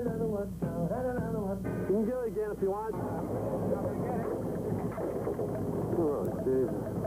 You can do it again if you want. Oh, Jesus.